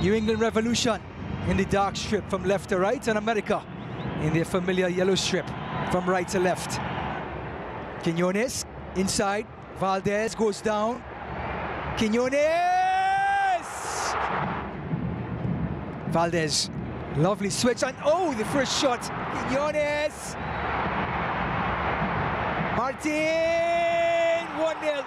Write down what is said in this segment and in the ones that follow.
New England Revolution in the dark strip from left to right, and America in their familiar yellow strip from right to left. Quinones inside, Valdes goes down. Quinones! Valdes, lovely switch, and oh, the first shot. Quinones! Martin, 1 0.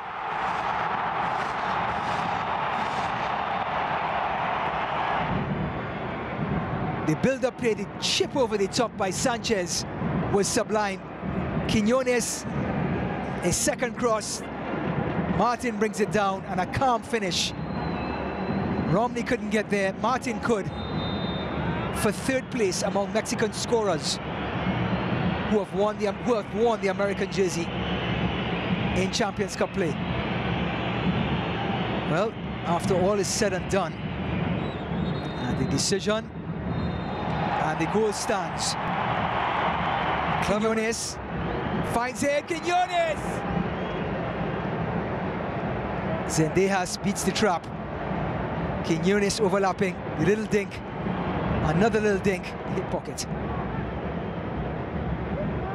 The build-up play, the chip over the top by Sanchez was sublime. Quinones, a second cross. Martin brings it down and a calm finish. Romney couldn't get there. Martin could for third place among Mexican scorers who have won the who have the American jersey in Champions Cup play. Well, after all is said and done, and the decision and the goal stands. Quinones finds it, Quinones! Zendejas beats the trap. Quinones overlapping, little dink, another little dink, hip pocket.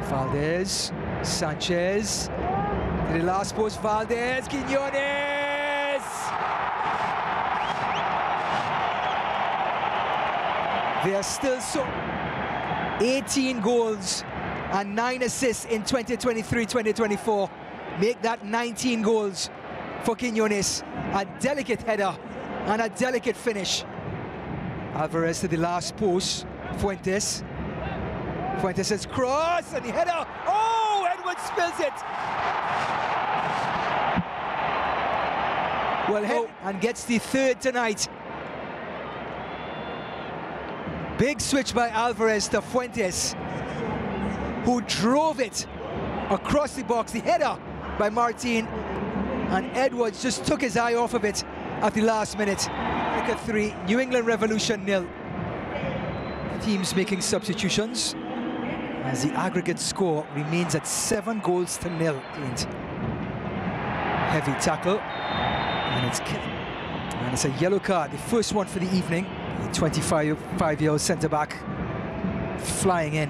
Valdes, Sanchez, to the last post, Valdes, Quinones! They are still so 18 goals and 9 assists in 2023-2024. Make that 19 goals for Quinones. A delicate header and a delicate finish. Alvarez to the last post. Fuentes. Fuentes' cross and the header. Oh, Edwards spills it. Well, oh, and gets the third tonight. Big switch by Alvarez to Fuentes, who drove it across the box. The header by Martin, and Edwards just took his eye off of it at the last minute. America 3, New England Revolution nil. Teams making substitutions as the aggregate score remains at seven goals to nil. Heavy tackle, and it's and it's a yellow card, the first one for the evening. 25-year-old centre-back flying in.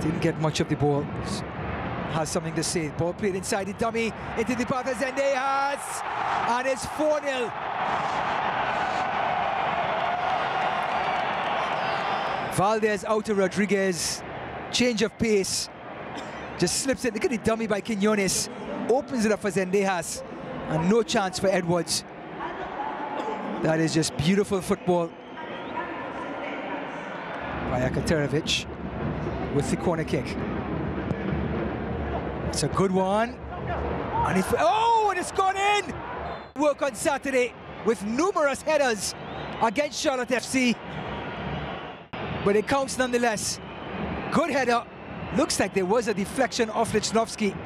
Didn't get much of the ball. Has something to say. Ball played inside the dummy into the path of Zendejas. And it's 4-0. Valdes out to Rodriguez. Change of pace. Just slips it. Look at the dummy by Quinones. Opens it up for Zendejas. And no chance for Edwards. That is just beautiful football by Bajraktarevic with the corner kick. It's a good one. And it's, oh, and it's gone in! Work on Saturday with numerous headers against Charlotte FC. But it counts nonetheless. Good header. Looks like there was a deflection off Lichnovsky.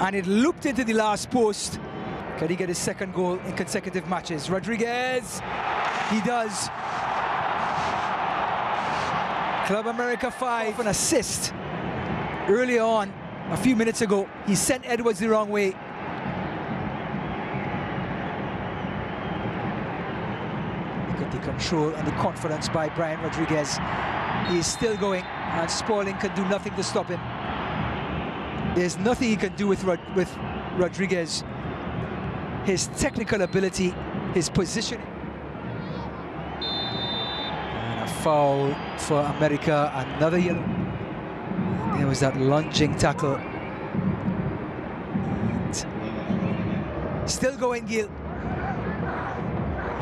And it looped into the last post. Can he get his second goal in consecutive matches? Rodriguez, he does. Club America 5, an assist. Early on, a few minutes ago, he sent Edwards the wrong way. Look at the control and the confidence by Brian Rodriguez. He is still going, and Spaulding can do nothing to stop him. There's nothing he can do with, Rod with Rodriguez his technical ability, his position. And a foul for America, another yellow. There was that lunging tackle. And still going, Gil.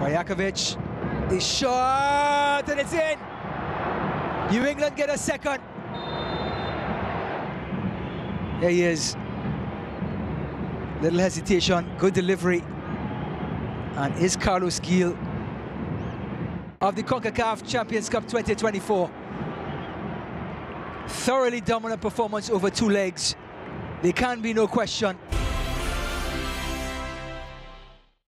Bajraktarevic, the shot, and it's in. New England get a second. There he is. Little hesitation, good delivery. And is Carlos Gil of the CONCACAF Champions Cup 2024. Thoroughly dominant performance over two legs. There can be no question